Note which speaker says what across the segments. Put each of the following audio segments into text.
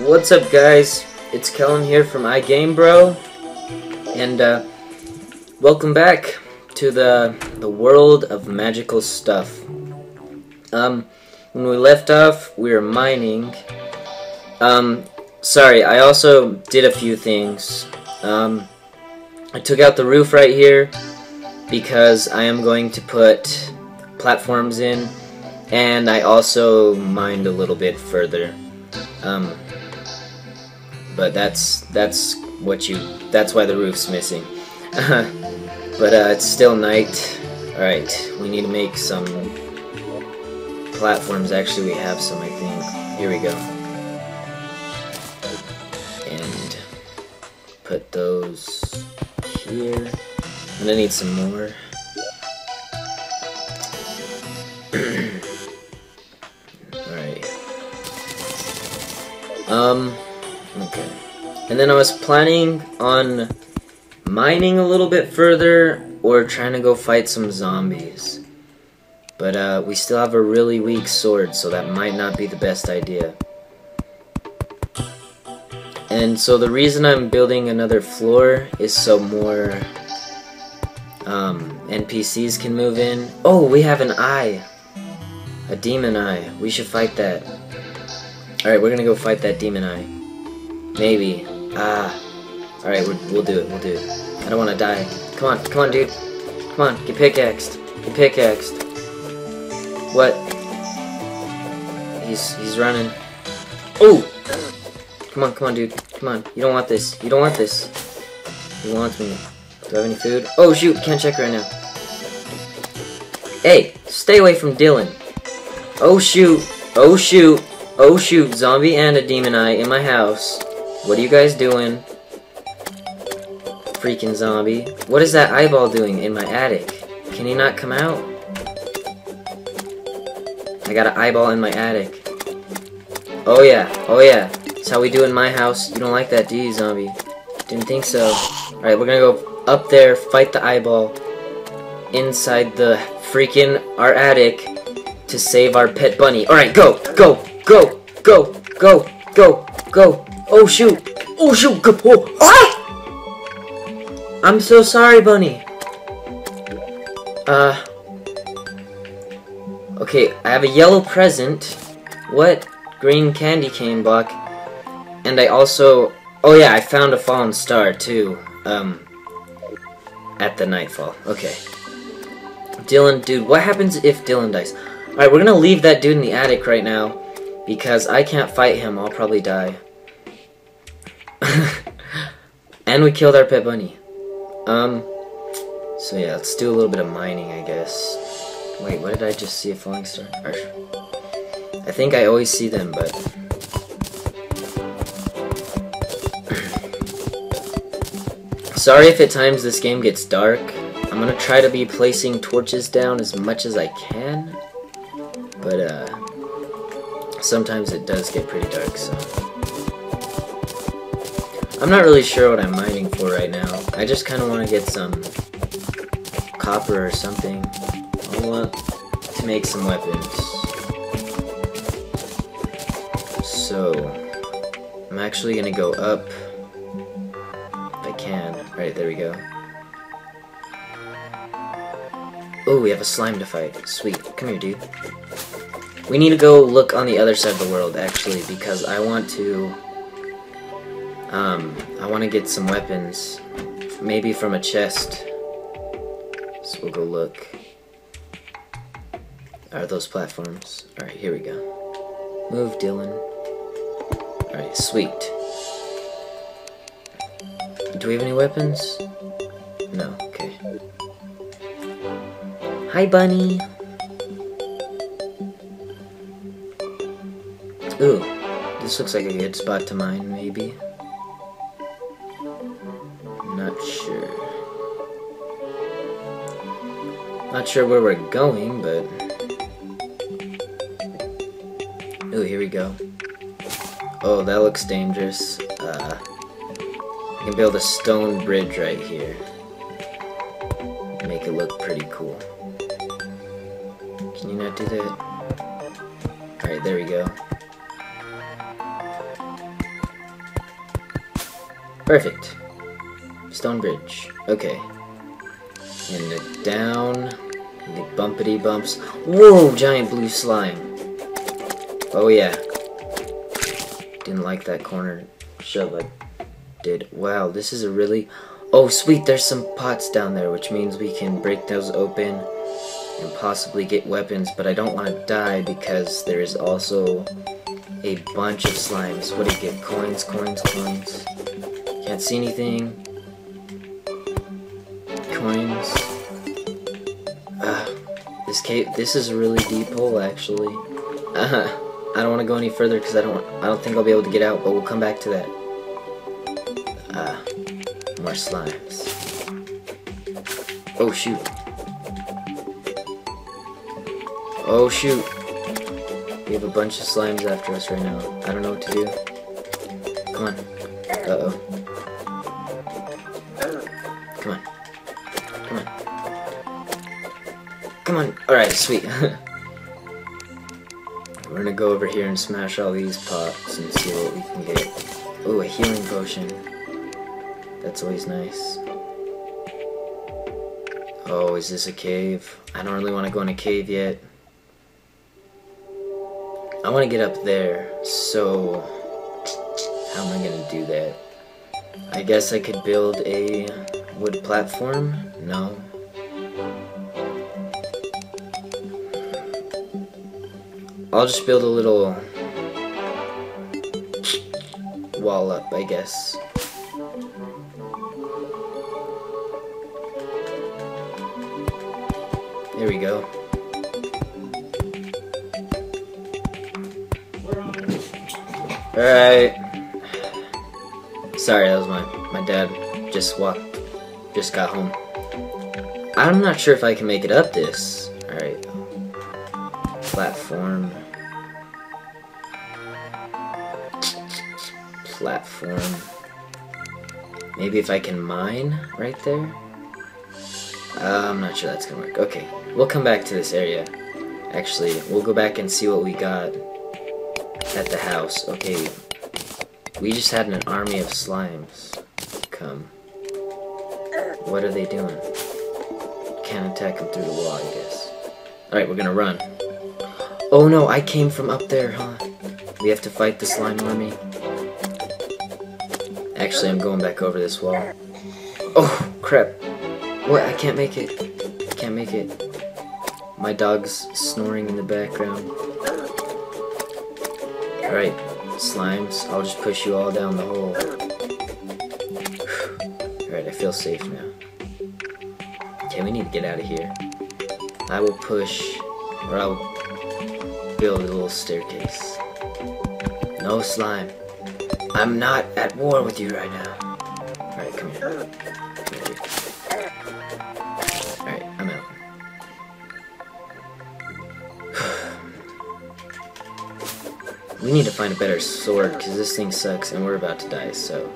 Speaker 1: What's up, guys? It's Kellen here from iGameBro, and uh, welcome back to the the world of magical stuff. Um, when we left off, we were mining. Um, sorry, I also did a few things. Um, I took out the roof right here because I am going to put platforms in, and I also mined a little bit further. Um, but that's that's what you that's why the roof's missing. but uh, it's still night. All right, we need to make some platforms. Actually, we have some, I think. Here we go. And put those here. I'm gonna need some more. Alright. Um, okay. And then I was planning on mining a little bit further or trying to go fight some zombies. But uh, we still have a really weak sword, so that might not be the best idea. And so the reason I'm building another floor is so more um, NPCs can move in. Oh, we have an eye. A demon eye. We should fight that. Alright, we're gonna go fight that demon eye. Maybe. Ah. Alright, we'll do it, we'll do it. I don't wanna die. Come on, come on, dude. Come on, get pickaxed. Get pickaxed. What? He's, he's running. Oh! Come on, come on, dude. Come on. You don't want this. You don't want this. He wants me. Do I have any food? Oh, shoot. Can't check right now. Hey, stay away from Dylan. Oh, shoot. Oh, shoot. Oh, shoot. Zombie and a demon eye in my house. What are you guys doing? Freaking zombie. What is that eyeball doing in my attic? Can he not come out? I got an eyeball in my attic. Oh, yeah. Oh, yeah. That's how we do in my house. You don't like that, do you, zombie? Didn't think so. Alright, we're gonna go up there, fight the eyeball inside the freaking our attic to save our pet bunny. Alright, go, go, go, go, go, go, go. Oh shoot! Oh shoot! Oh. Ah! I'm so sorry, bunny. Uh. Okay, I have a yellow present. What? Green candy cane block. And I also... Oh yeah, I found a fallen star, too. Um... At the nightfall. Okay. Dylan, dude, what happens if Dylan dies? Alright, we're gonna leave that dude in the attic right now. Because I can't fight him, I'll probably die. and we killed our pet bunny. Um... So yeah, let's do a little bit of mining, I guess. Wait, what did I just see a falling star? I think I always see them, but... Sorry if at times this game gets dark. I'm gonna try to be placing torches down as much as I can. But, uh... Sometimes it does get pretty dark, so... I'm not really sure what I'm mining for right now. I just kind of want to get some copper or something. I want to make some weapons. So, I'm actually gonna go up if I can. Right, there we go. Oh, we have a slime to fight. Sweet. Come here, dude. We need to go look on the other side of the world, actually, because I want to... Um, I want to get some weapons. Maybe from a chest. So we'll go look. Are those platforms? Alright, here we go. Move, Dylan. Alright, sweet. Do we have any weapons? No, okay. Hi, Bunny! Ooh, this looks like a good spot to mine, maybe. Not sure where we're going, but... Ooh, here we go. Oh, that looks dangerous. Uh, I can build a stone bridge right here. Make it look pretty cool. Can you not do that? Alright, there we go. Perfect. Stone bridge. Okay. And down. The bumpity bumps. Whoa! Giant blue slime. Oh yeah. Didn't like that corner shove I did. Wow, this is a really... Oh sweet, there's some pots down there, which means we can break those open and possibly get weapons, but I don't want to die because there is also a bunch of slimes. What do you get? Coins, coins, coins. Can't see anything. This cave. This is a really deep hole, actually. Uh, I don't want to go any further because I don't. I don't think I'll be able to get out. But we'll come back to that. Uh, more slimes. Oh shoot. Oh shoot. We have a bunch of slimes after us right now. I don't know what to do. Come on. Uh-oh. Come on. Alright, sweet. We're gonna go over here and smash all these pots and see what we can get. Oh, a healing potion. That's always nice. Oh, is this a cave? I don't really want to go in a cave yet. I want to get up there, so how am I going to do that? I guess I could build a wood platform? No. I'll just build a little wall up, I guess. There we go. Alright. Sorry, that was my, my dad just walked, just got home. I'm not sure if I can make it up this. Alright. Platform. Platform. Maybe if I can mine right there? Uh, I'm not sure that's gonna work. Okay, we'll come back to this area. Actually, we'll go back and see what we got at the house. Okay, we just had an army of slimes come. What are they doing? Can't attack them through the wall, I guess. Alright, we're gonna run. Oh no, I came from up there, huh? We have to fight the slime army. Actually, I'm going back over this wall. Oh, crap. What? I can't make it. I can't make it. My dog's snoring in the background. Alright, slimes, I'll just push you all down the hole. Alright, I feel safe now. Okay, we need to get out of here. I will push, or I'll build a little staircase. No slime. I'm not at war with you right now. Alright, come here. Alright, I'm out. We need to find a better sword, because this thing sucks, and we're about to die, so...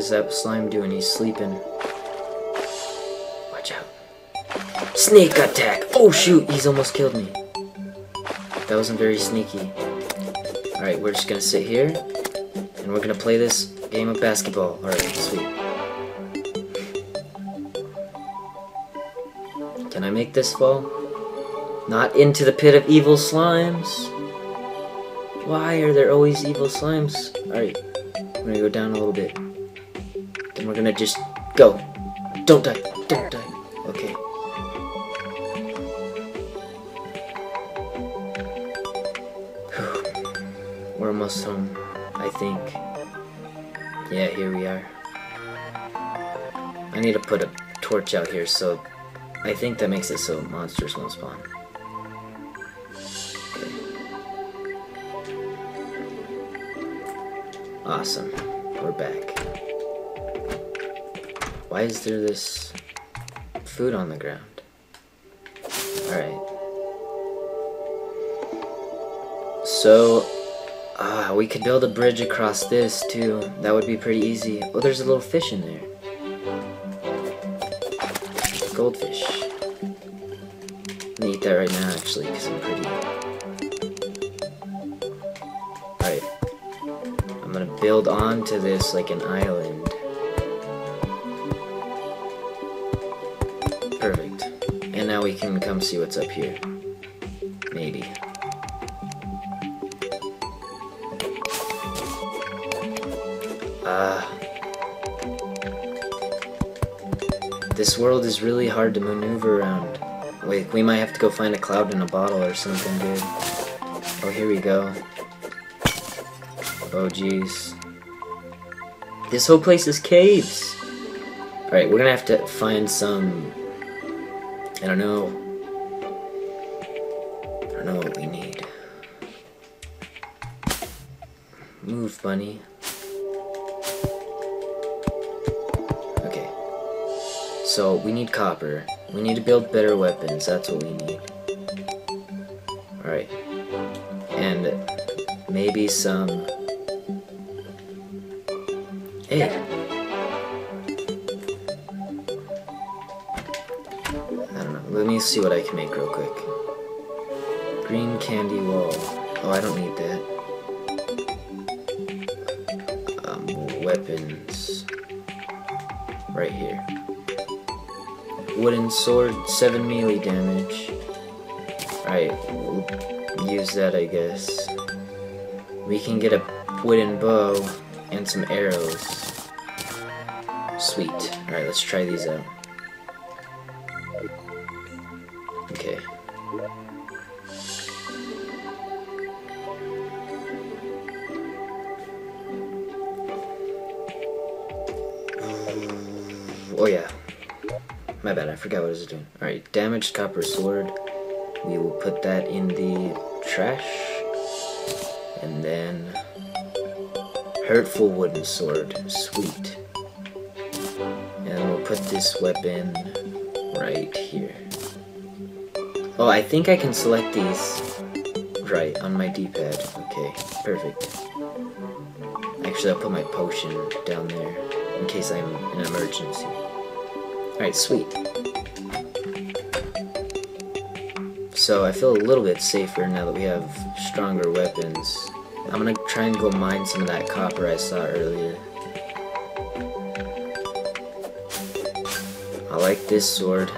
Speaker 1: is that slime doing? He's sleeping. Watch out. Snake attack! Oh shoot, he's almost killed me. That wasn't very sneaky. Alright, we're just gonna sit here, and we're gonna play this game of basketball. Alright, sweet. Can I make this fall? Not into the pit of evil slimes. Why are there always evil slimes? Alright, I'm gonna go down a little bit. We're gonna just go. Don't die, don't die. Okay. We're almost home, I think. Yeah, here we are. I need to put a torch out here, so I think that makes it so monsters won't spawn. Awesome. We're back. Why is there this food on the ground? Alright. So, Ah, we could build a bridge across this too. That would be pretty easy. Oh, there's a little fish in there. Goldfish. eat that right now, actually, because I'm pretty. Alright. I'm gonna build onto this like an island. Now we can come see what's up here. Maybe. Uh, this world is really hard to maneuver around. Wait, we might have to go find a cloud in a bottle or something, dude. Oh, here we go. Oh, jeez. This whole place is caves! Alright, we're gonna have to find some... I don't know. I don't know what we need. Move, bunny. Okay. So, we need copper. We need to build better weapons, that's what we need. Alright. And maybe some... Hey! I don't know. Let me see what I can make real quick. Green candy wall. Oh, I don't need that. Um, weapons. Right here. Wooden sword, 7 melee damage. Alright, we'll use that I guess. We can get a wooden bow and some arrows. Sweet. Alright, let's try these out. Okay. Oh yeah. My bad, I forgot what I was doing. Alright, damaged copper sword. We will put that in the trash. And then... Hurtful wooden sword. Sweet. And we'll put this weapon right here. Oh, I think I can select these right on my D-pad. Okay, perfect. Actually, I'll put my potion down there in case I'm in an emergency. Alright, sweet. So I feel a little bit safer now that we have stronger weapons. I'm gonna try and go mine some of that copper I saw earlier. I like this sword.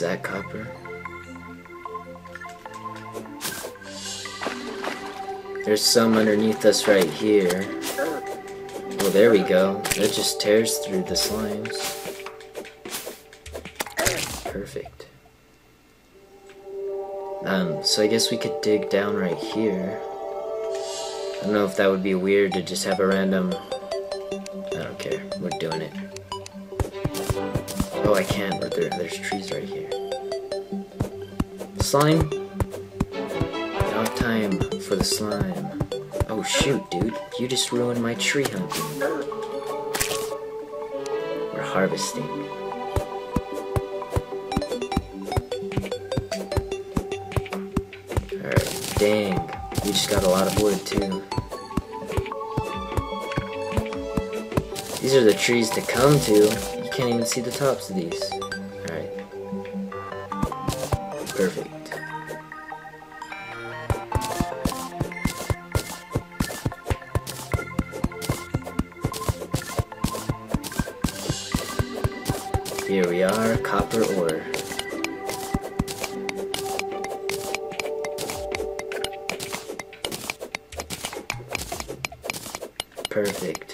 Speaker 1: That copper? There's some underneath us right here. Well, there we go. That just tears through the slimes. Perfect. Um, so I guess we could dig down right here. I don't know if that would be weird to just have a random... I don't care. We're doing it. Oh, I can't. There, there's trees right here. Slime? Now time for the slime. Oh shoot, dude. You just ruined my tree hunting. We're harvesting. Alright, dang. We just got a lot of wood, too. These are the trees to come to. Can't even see the tops of these. Alright. Perfect. Here we are, copper ore. Perfect.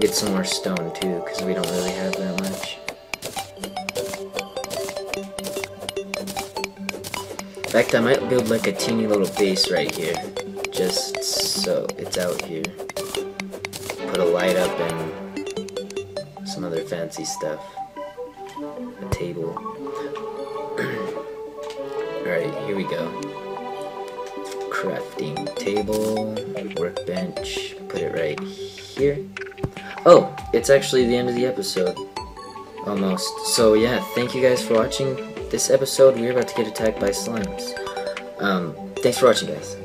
Speaker 1: Get some more stone too, because we don't really have that much. In fact, I might build like a teeny little base right here. Just so it's out here. Put a light up and some other fancy stuff. A table. Alright, here we go. Crafting table, workbench, put it right here. Oh, it's actually the end of the episode. Almost. So yeah, thank you guys for watching this episode. We're about to get attacked by slimes. Um, thanks for watching guys.